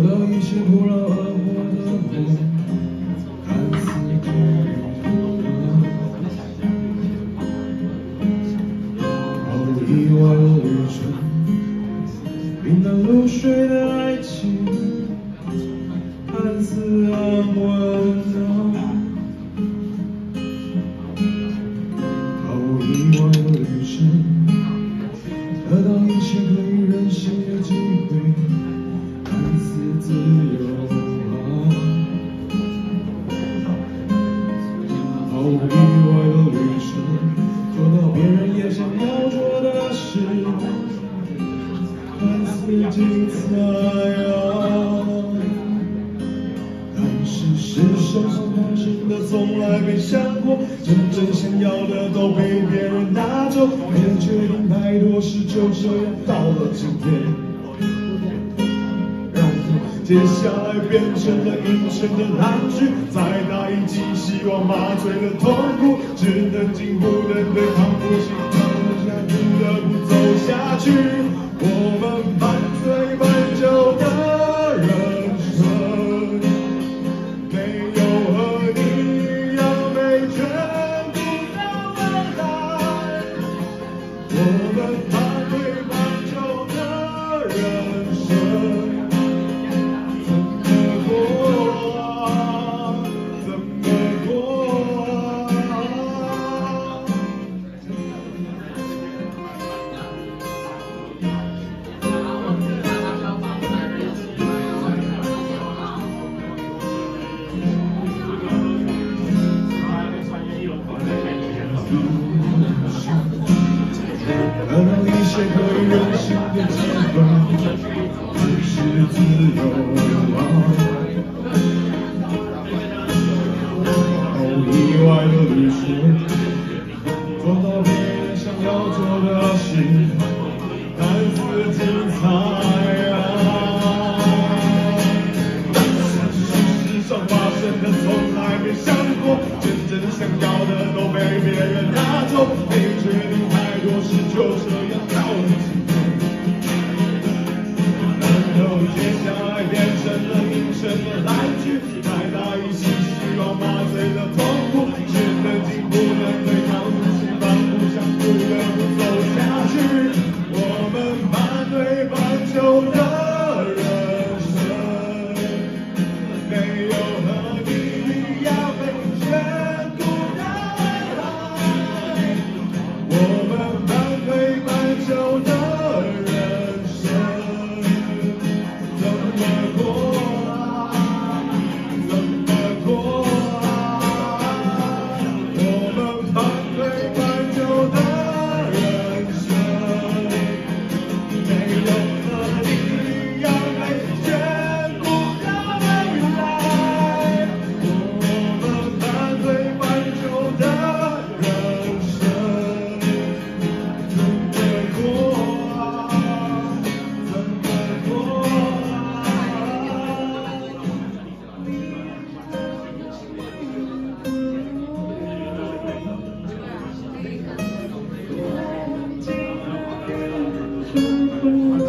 得到一些不劳而获的梦，看似空毫无意外的旅程，平淡如水的爱情，看似安稳的，毫无意外的旅程，得到一些可以任性的机会，自由啊。毫无意外的旅程，做到别人也想要做的事，看似精彩啊！但是世上所发生的从来没想过，真正想要的都被别人拿走，没人决定太多事，就这样到了今天。接下来变成了阴沉的烂剧，再大一剂希望麻醉了痛苦，只能进不，能对抗不行，不下不得不走下去。我们的机会，只是自由啊。毫无意外的旅行，做到别人想要做的事，看似精彩啊。事实上发生的从来没想过，真正想要的都被别人拿走，半酒的人生，没有和你一样被眷顾的未来。我们半推半就的人生，怎么过啊？怎么过啊？我们半推半就的人生，没有 Thank you.